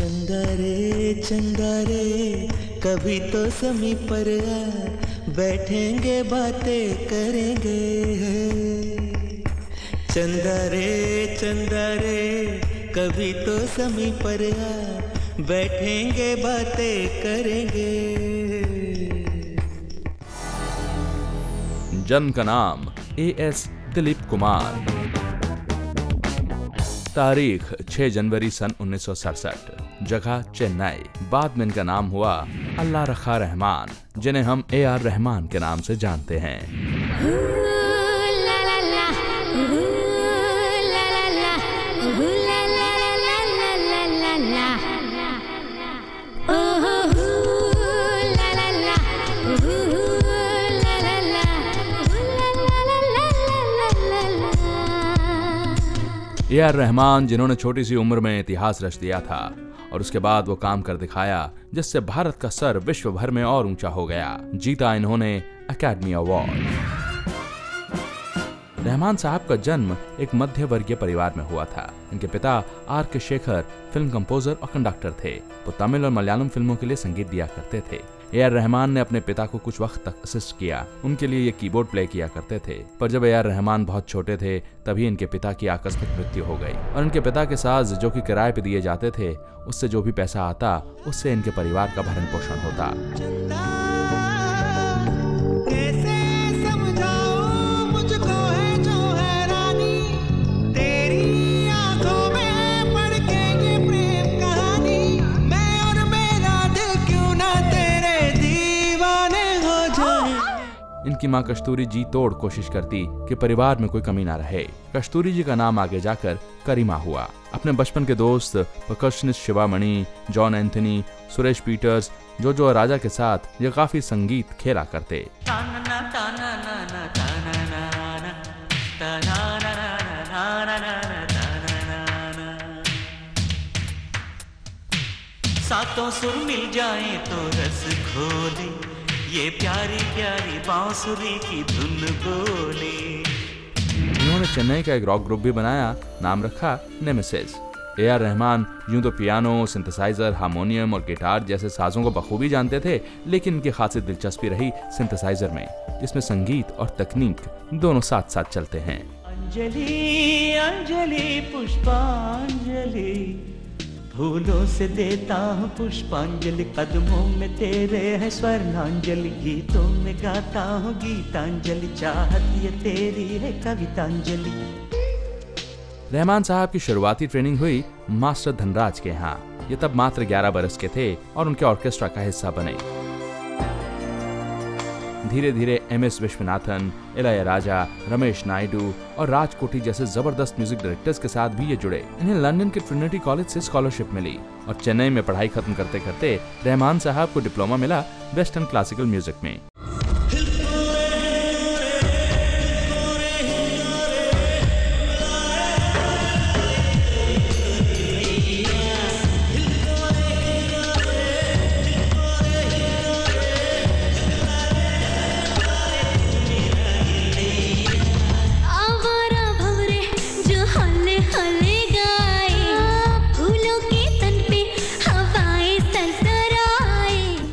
चंदा रे चंदा रे कभी तो समी पर बैठेंगे, बातें करेंगे। चंदा रे चंदा रे कभी तो समी पर बैठेंगे, बातें करेंगे। जन्म का नाम ए एस दिलीप कुमार। तारीख 6 जनवरी सन उन्नीस सौ सड़सठ। जगह चेन्नई। बाद में इनका नाम हुआ अल्लाह रखा रहमान, जिन्हें हम ए आर रहमान के नाम से जानते हैं। ए आर रहमान, जिन्होंने छोटी सी उम्र में इतिहास रच दिया था, और उसके बाद वो काम कर दिखाया, जिससे भारत का सर विश्व भर में और ऊँचा हो गया। जीता इन्होंने अकेडमी अवार्ड रहमान साहब का जन्म एक मध्य वर्गीय परिवार में हुआ था। इनके पिता आर के शेखर, फ़िल्म कंपोजर और कंडक्टर थे। वो तमिल और मलयालम फ़िल्मों के लिए संगीत दिया करते थे। ए आर रहमान ने अपने पिता को कुछ वक्त तक असिस्ट किया। उनके लिए ये कीबोर्ड प्ले किया करते थे। पर जब ए आर रहमान बहुत छोटे थे, तभी इनके पिता की आकस्मिक मृत्यु हो गई। और इनके पिता के साथ जो कि किराए पे दिए जाते थे, उससे जो भी पैसा आता, उससे इनके परिवार का भरण पोषण होता। इनकी माँ कस्तूरी जी तोड़ कोशिश करती कि परिवार में कोई कमी ना रहे। कस्तूरी जी का नाम आगे जाकर करीमा हुआ। अपने बचपन के दोस्त percussionist Sivamani, John Anthony, Suresh Peters जो जो राजा के साथ ये काफ़ी संगीत खेला करते। सातों सुर मिल जाए तो रस खोले ये प्यारी प्यारी बांसुरी की धुन बोले। इन्होंने चेन्नई का एक रॉक ग्रुप भी बनाया नाम रखा नेमेसिस ए आर रहमान यूँ तो पियानो सिंथेसाइजर हारमोनियम और गिटार जैसे साजों को बखूबी जानते थे लेकिन इनकी खासी दिलचस्पी रही सिंथेसाइजर में जिसमें संगीत और तकनीक दोनों साथ साथ चलते हैं। अंजलि अंजलि पुष्पांजलि। फूलों से देता हूँ पुष्पांजलि। कदमों में तेरे है स्वर्णांजलि। गीतों में गाता हूँ गीतांजलि। चाहत ये तेरी है कवितांजलि। रहमान साहब की शुरुआती ट्रेनिंग हुई मास्टर धनराज के यहाँ। ये तब मात्र 11 बरस के थे और उनके ऑर्केस्ट्रा का हिस्सा बने। धीरे धीरे M S Viswanathan, Ilaiyaraaja, Ramesh Naidu और राज कोठी जैसे ज़बरदस्त म्यूज़िक डायरेक्टर्स के साथ भी ये जुड़े। इन्हें लंदन के ट्रिनिटी कॉलेज से स्कॉलरशिप मिली और चेन्नई में पढ़ाई खत्म करते करते रहमान साहब को डिप्लोमा मिला वेस्टर्न क्लासिकल म्यूज़िक में।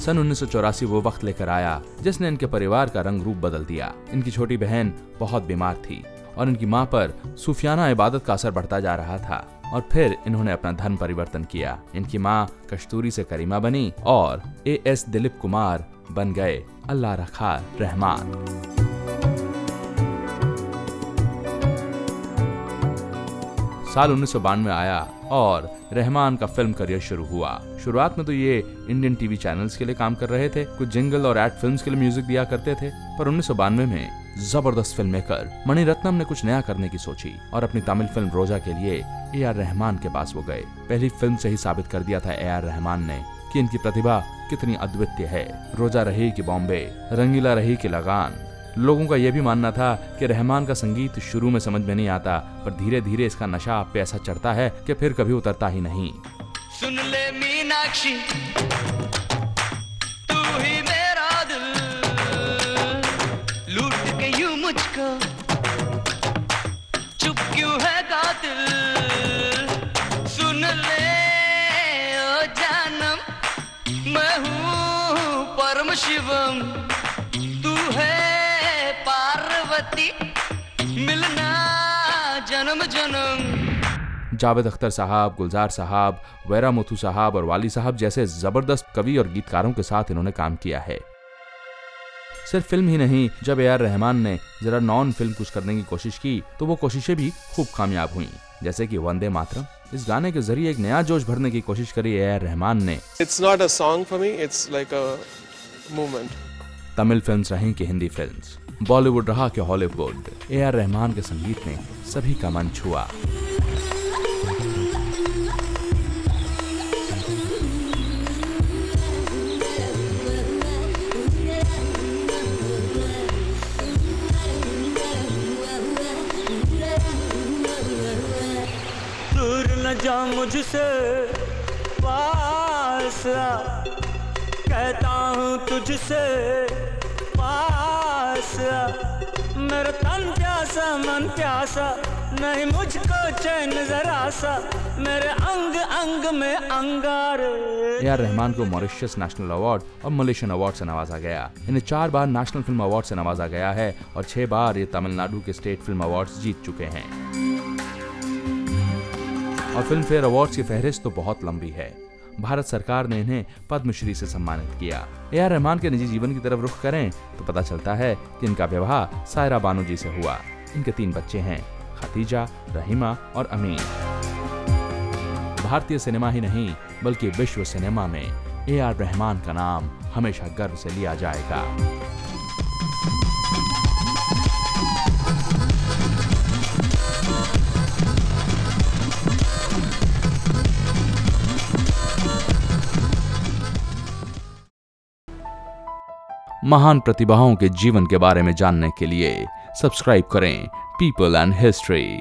सन उन्नीस वो वक्त लेकर आया, जिसने इनके परिवार का रंग रूप बदल दिया। इनकी छोटी बहन बहुत बीमार थी और इनकी माँ पर सूफियाना इबादत का असर बढ़ता जा रहा था और फिर इन्होंने अपना धर्म परिवर्तन किया। इनकी माँ कस्तूरी से करीमा बनी और ए एस दिलीप कुमार बन गए अल्लाह रखा रहमान। साल उन्नीस सौ बानवे आया और रहमान का फ़िल्म करियर शुरू हुआ। शुरुआत में तो ये इंडियन टीवी चैनल्स के लिए काम कर रहे थे, कुछ जिंगल और एड फिल्म्स के लिए म्यूज़िक दिया करते थे, पर उन्नीस सौ बानवे में ज़बरदस्त फ़िल्म मेकर मणिरत्नम ने कुछ नया करने की सोची और अपनी तमिल फ़िल्म रोजा के लिए ए आर रहमान के पास वो गए। पहली फ़िल्म से ही साबित कर दिया था ए आर रहमान ने कि इनकी प्रतिभा कितनी अद्वितीय है। रोजा रही की बॉम्बे, रंगीला रही कि लगान। लोगों का यह भी मानना था कि रहमान का संगीत शुरू में समझ में नहीं आता, पर धीरे धीरे इसका नशा आप पे ऐसा चढ़ता है कि फिर कभी उतरता ही नहीं। सुन ले मीनाक्षी, तू ही मेरा दिल। लूट के यूँ मुझको जन्म जन्म। जावेद अख्तर साहब गुलजार साहब वैरा मोथू साहब और वाली साहब जैसे ज़बरदस्त कवि और गीतकारों के साथ इन्होंने काम किया है। सिर्फ़ फ़िल्म ही नहीं जब ए आर रहमान ने जरा नॉन फ़िल्म कुछ करने की कोशिश की तो वो कोशिशें भी खूब कामयाब हुई। जैसे कि वंदे मातरम। इस गाने के ज़रिए एक नया जोश भरने की कोशिश करी ए आर रहमान ने। It's not a song for me, it's like a movement. Tamil films रहीं कि हिंदी फिल्म्स। बॉलीवुड रहा कि हॉलीवुड। ए आर रहमान के संगीत ने सभी का मन छुआ। जा मुझसे पास कहता हूँ तुझसे पास मेरा तन प्यासा, मन प्यासा। नहीं मुझको चैन जरा सा। मेरे अंग अंग में अंगारे। ए आर रहमान को मॉरिशस नेशनल अवार्ड और मलेशियन अवार्ड से नवाजा गया। इन्हें चार बार नेशनल फ़िल्म अवार्ड से नवाजा गया है और छह बार ये तमिलनाडु के स्टेट फ़िल्म अवार्ड्स जीत चुके हैं। और फ़िल्म फेयर अवार्ड्स की फहरिस्त तो बहुत लंबी है। भारत सरकार ने इन्हें पद्मश्री से सम्मानित किया। ए आर रहमान के निजी जीवन की तरफ़ रुख करें तो पता चलता है कि इनका विवाह सायरा बानो जी से हुआ। इनके तीन बच्चे हैं, खतीजा, रहीमा और अमीन। भारतीय सिनेमा ही नहीं, बल्कि विश्व सिनेमा में ए आर रहमान का नाम हमेशा गर्व से लिया जाएगा। महान प्रतिभाओं के जीवन के बारे में जानने के लिए सब्सक्राइब करें पीपल एंड हिस्ट्री।